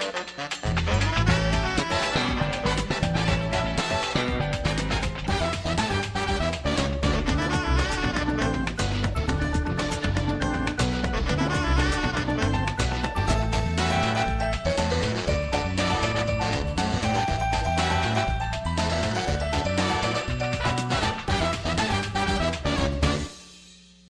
Bye.